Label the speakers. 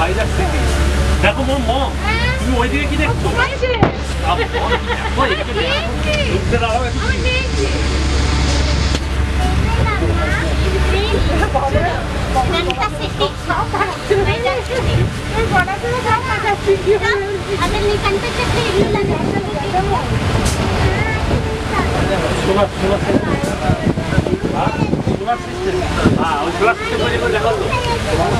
Speaker 1: 買い出しててだこもんもうおいできであもうやっぱり行くね売ってるあ、おしして。